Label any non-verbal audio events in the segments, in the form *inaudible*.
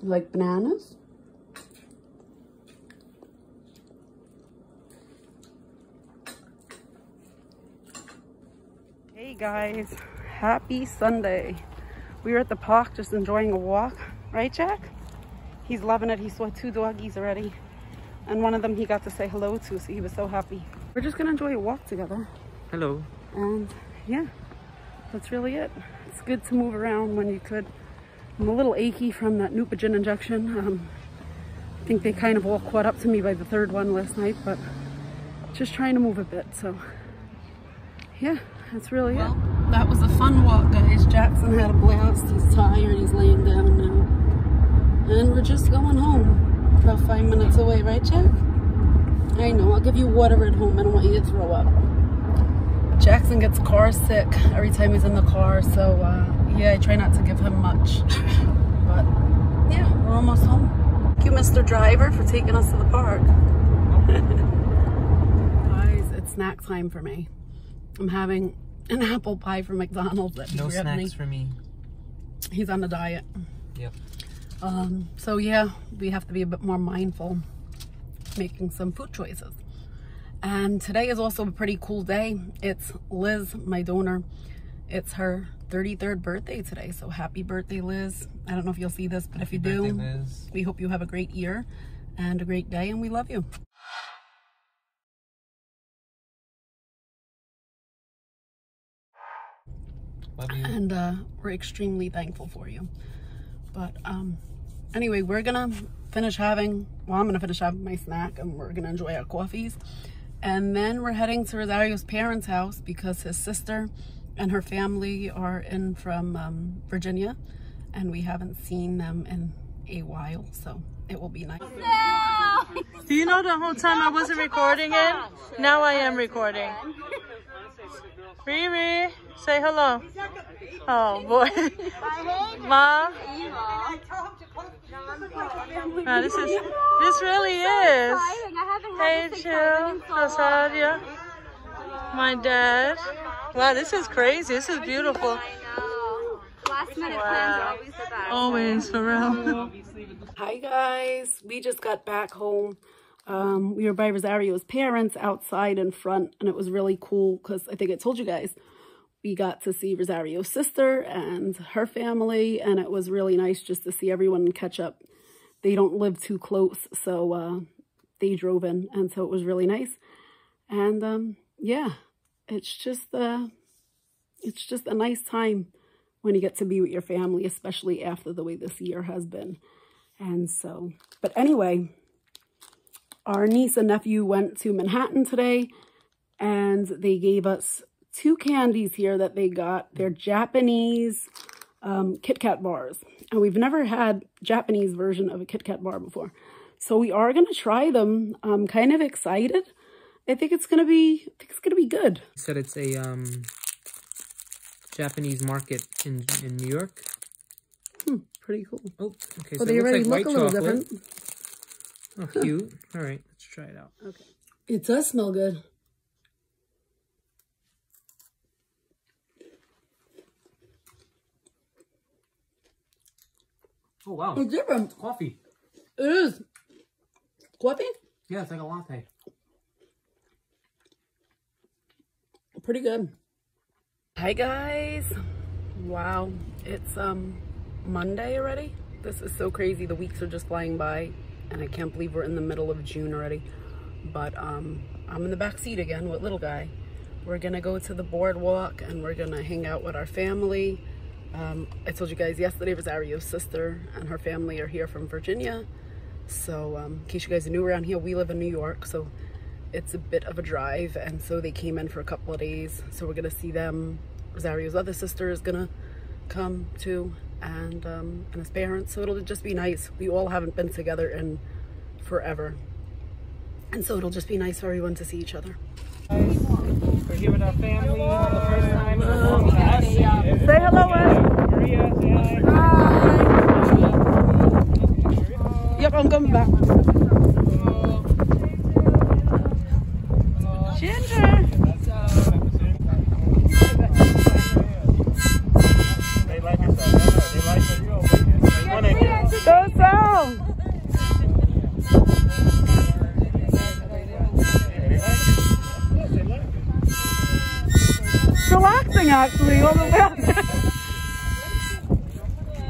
You like bananas? Hey guys, happy Sunday. We were at the park just enjoying a walk, right Jack? He's loving it. He saw two doggies already. And one of them he got to say hello to, so he was so happy. We're just gonna enjoy a walk together. Hello. And yeah, that's really it. It's good to move around when you could. I'm a little achy from that Neupogen injection. Um, I think they kind of all caught up to me by the third one last night, but just trying to move a bit. So yeah, that's really well, it. That was a fun walk, guys. Jackson had a blast. He's tired. He's laying down now. And we're just going home. About five minutes away, right, Jack? I know. I'll give you water at home. I don't want you to throw up. Jackson gets car sick every time he's in the car, so uh, yeah, I try not to give him much. But yeah, we're almost home. Thank you, Mr. Driver, for taking us to the park. Guys, it's snack time for me. I'm having an apple pie from McDonald's. That no snacks for me. He's on a diet. Yep. Um, so yeah, we have to be a bit more mindful making some food choices. And today is also a pretty cool day. It's Liz, my donor. It's her 33rd birthday today. So happy birthday, Liz. I don't know if you'll see this, but happy if you do, birthday, we hope you have a great year and a great day and we love you. Love you. And uh, we're extremely thankful for you. But um, anyway, we're gonna finish having, well, I'm gonna finish having my snack and we're gonna enjoy our coffees. And then we're heading to Rosario's parents' house because his sister and her family are in from um, Virginia and we haven't seen them in a while. So it will be nice. Do you know the whole time I wasn't recording it? Now I am recording. Riri, say hello. Oh boy. Mom. Wow, this is this really is. Hey Jill, Rosaria, my dad. Wow, this is crazy. This is beautiful. I know. Last minute Wow. plans are always the best. Always for real. Hi guys, we just got back home. Um, we were by Rosario's parents outside in front and it was really cool because I think I told you guys we got to see Rosario's sister and her family and it was really nice just to see everyone catch up. They don't live too close so uh, they drove in and so it was really nice. And um, yeah, it's just uh, it's just a nice time when you get to be with your family, especially after the way this year has been. And so, but anyway, our niece and nephew went to Manhattan today and they gave us two candies here that they got. They're Japanese um, Kit Kat bars. And we've never had Japanese version of a Kit Kat bar before. So we are going to try them. I'm kind of excited. I think it's going to be, I think it's going to be good. He said it's a um, Japanese market in in New York. Hmm, pretty cool. Oh, okay. Well, so they already like look a little chocolate. different. Oh, cute. All right, let's try it out. Okay. It does smell good. Oh wow, It's different. coffee. It is. Coffee? Yeah, it's like a latte. Pretty good. Hi guys. Wow. It's um Monday already. This is so crazy. The weeks are just flying by and I can't believe we're in the middle of June already. But um I'm in the back seat again with little guy. We're gonna go to the boardwalk and we're gonna hang out with our family. Um, I told you guys yesterday Rosario's sister and her family are here from Virginia. So um, in case you guys are new around here, we live in New York. So it's a bit of a drive. And so they came in for a couple of days. So we're going to see them. Rosario's other sister is going to come too. And, um, and his parents. So it'll just be nice. We all haven't been together in forever. And so it'll just be nice for everyone to see each other. We're here with our family for the first time in a long. Say hello. Maria, say hi. Yep, I'm coming back. Actually, all the way up.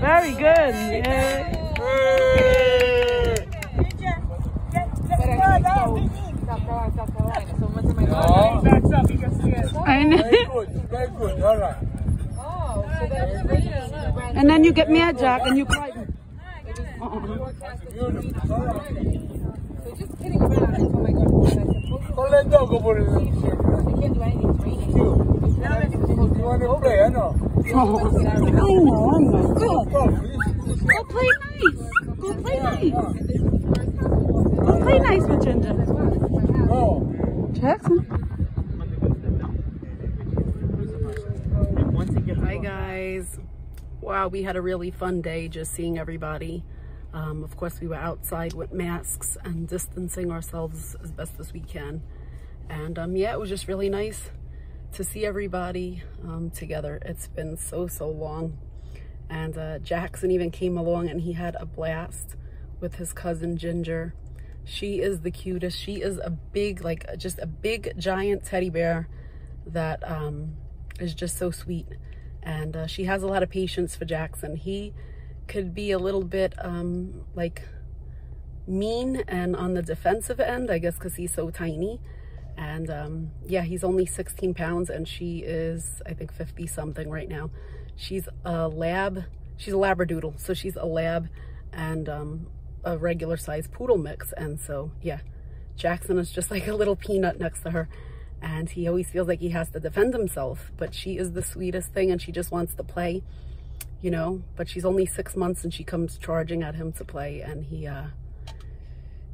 Very good. Yeah. I know. Very good, very good. All right. And then you get mad, Jack, and you cry. Uh-uh. Uh-uh. Beautiful. All right. Don't let dog go for it. You want to play, I know. Oh, I know, I know. Good. Come, please. Go play nice. Go play nice. Go play nice with Ginger. Go. Jackson. Hi guys. Wow, we had a really fun day just seeing everybody. Um, of course, we were outside with masks and distancing ourselves as best as we can. And um, yeah, it was just really nice to see everybody um, together. It's been so, so long. And uh, Jackson even came along and he had a blast with his cousin Ginger. She is the cutest. She is a big, like just a big giant teddy bear that um, is just so sweet. And uh, she has a lot of patience for Jackson. He could be a little bit um, like mean and on the defensive end, I guess because he's so tiny. And um, yeah, he's only 16 pounds and she is, I think 50 something right now. She's a lab, she's a labradoodle. So she's a lab and um, a regular size poodle mix. And so, yeah, Jackson is just like a little peanut next to her. And he always feels like he has to defend himself, but she is the sweetest thing and she just wants to play, you know, but she's only six months and she comes charging at him to play and he, uh,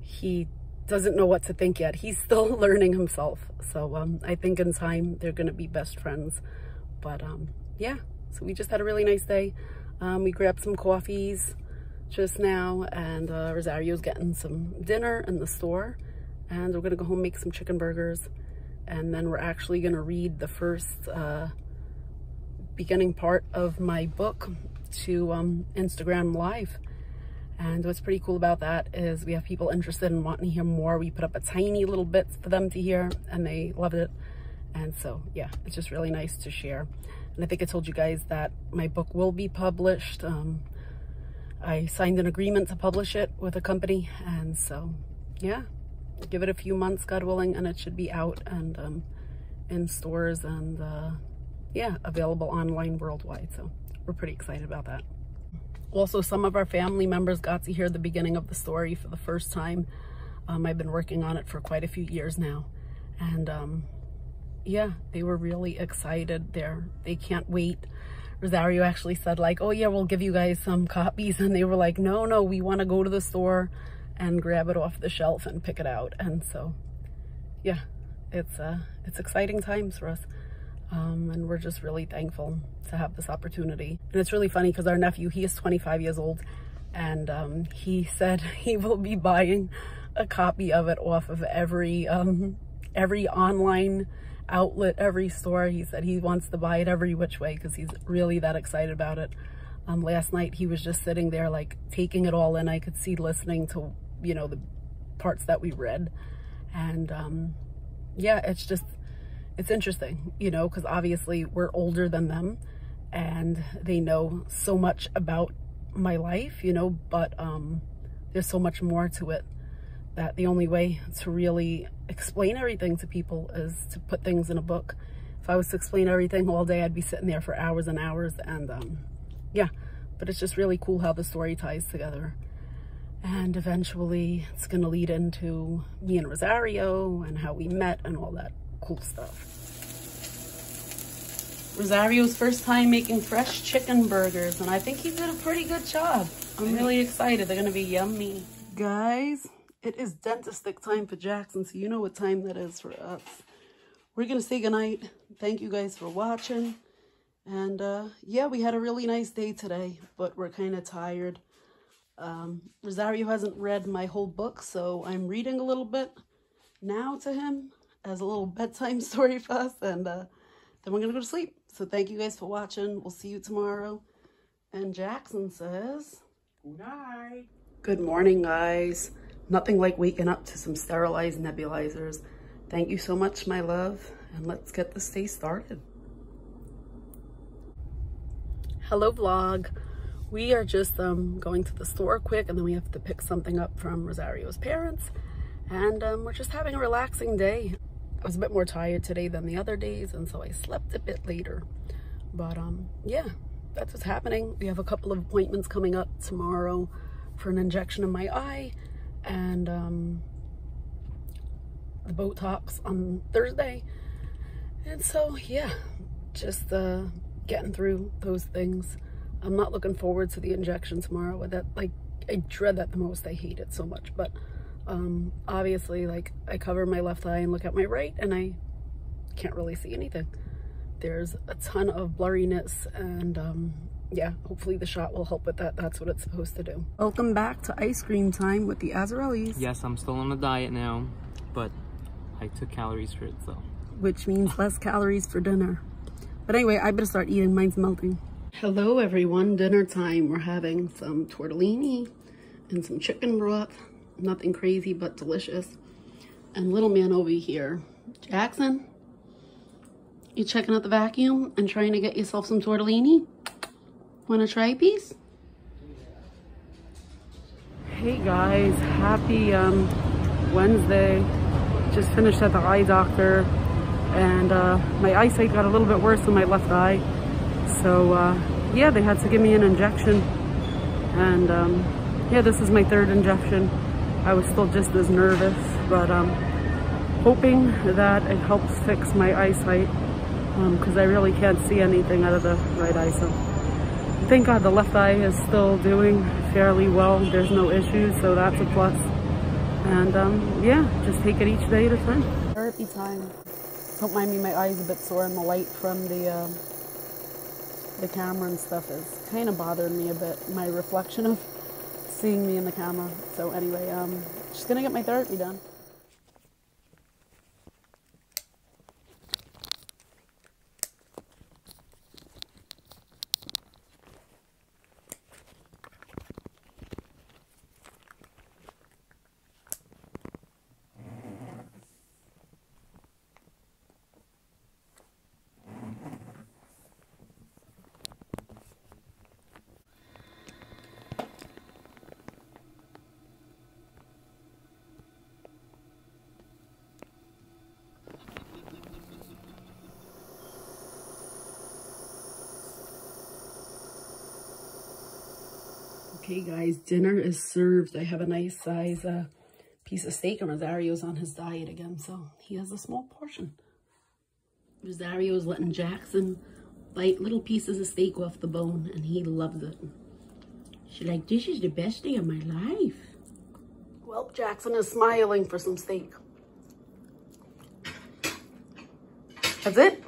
he doesn't know what to think yet. He's still *laughs* learning himself. So um, I think in time they're going to be best friends. But um, yeah, so we just had a really nice day. Um, we grabbed some coffees just now and uh, Rosario's getting some dinner in the store. And we're going to go home make some chicken burgers. And then we're actually going to read the first uh, beginning part of my book to um, Instagram Live. And what's pretty cool about that is we have people interested in wanting to hear more. We put up a tiny little bit for them to hear and they loved it. And so, yeah, it's just really nice to share. And I think I told you guys that my book will be published. Um, I signed an agreement to publish it with a company. And so, yeah, give it a few months, God willing, and it should be out and um, in stores and, uh, yeah, available online worldwide. So we're pretty excited about that. Also, some of our family members got to hear the beginning of the story for the first time. Um, I've been working on it for quite a few years now. And um, yeah, they were really excited there. They can't wait. Rosario actually said like, oh yeah, we'll give you guys some copies. *laughs* And they were like, no, no, we want to go to the store and grab it off the shelf and pick it out. And so, yeah, it's, uh, it's exciting times for us. Um, and we're just really thankful to have this opportunity. And it's really funny because our nephew, he is 25 years old and um, he said *laughs* he will be buying a copy of it off of every, um, every online outlet, every store. He said he wants to buy it every which way because he's really that excited about it. Um, last night he was just sitting there like taking it all in. I could see listening to, you know, the parts that we read. And um, yeah, it's just, it's interesting, you know, because obviously we're older than them and they know so much about my life, you know, but um, there's so much more to it that the only way to really explain everything to people is to put things in a book. If I was to explain everything all day, I'd be sitting there for hours and hours and um, yeah, but it's just really cool how the story ties together. And eventually it's gonna lead into me and Rosario and how we met and all that cool stuff. Rosario's first time making fresh chicken burgers, and I think he did a pretty good job. I'm really excited. They're gonna be yummy. Guys, it is Dentastix time for Jackson, so you know what time that is for us. We're gonna say goodnight. Thank you guys for watching. And uh, yeah, we had a really nice day today, but we're kind of tired. Um, Rosario hasn't read my whole book, so I'm reading a little bit now to him as a little bedtime *laughs* story for us, and uh, then we're gonna go to sleep. So thank you guys for watching. We'll see you tomorrow. And Jackson says, Good night. Good morning, guys. Nothing like waking up to some sterilized nebulizers. Thank you so much, my love, and let's get this day started. Hello vlog. We are just um, going to the store quick and then we have to pick something up from Rosario's parents. And um, we're just having a relaxing day. I was a bit more tired today than the other days and so I slept a bit later. But um, yeah, that's what's happening. We have a couple of appointments coming up tomorrow for an injection in my eye and um, the Botox on Thursday. And so, yeah, just uh, getting through those things. I'm not looking forward to the injection tomorrow. With that, like, I dread that the most. I hate it so much. But um, obviously, like, I cover my left eye and look at my right, and I can't really see anything. There's a ton of blurriness, and um, yeah, hopefully the shot will help with that. That's what it's supposed to do. Welcome back to ice cream time with the Azzarellis. Yes, I'm still on a diet now, but I took calories for it, so. Which means less calories for dinner. But anyway, I better start eating. Mine's melting. Hello, everyone. Dinner time. We're having some tortellini and some chicken broth. Nothing crazy, but delicious. And little man over here, Jackson, you checking out the vacuum and trying to get yourself some tortellini? Want to try a piece? Hey guys, happy um, Wednesday. Just finished at the eye doctor and uh, my eyesight got a little bit worse in my left eye. So uh, yeah, they had to give me an injection. And um, yeah, this is my third injection. I was still just as nervous, but um, hoping that it helps fix my eyesight because um, I really can't see anything out of the right eye. So thank God the left eye is still doing fairly well. There's no issues, so that's a plus. And um, yeah, just take it each day at a time. Therapy time. Don't mind me, my eye's a bit sore and the light from the uh, the camera and stuff is kind of bothering me a bit. My reflection of seeing me in the camera. So anyway, um, just gonna get my therapy done. Okay guys, dinner is served. I have a nice size uh, piece of steak and Rosario's on his diet again, so he has a small portion. Rosario's letting Jackson bite little pieces of steak off the bone and he loves it. She's like, this is the best day of my life. Well, Jackson is smiling for some steak. That's it.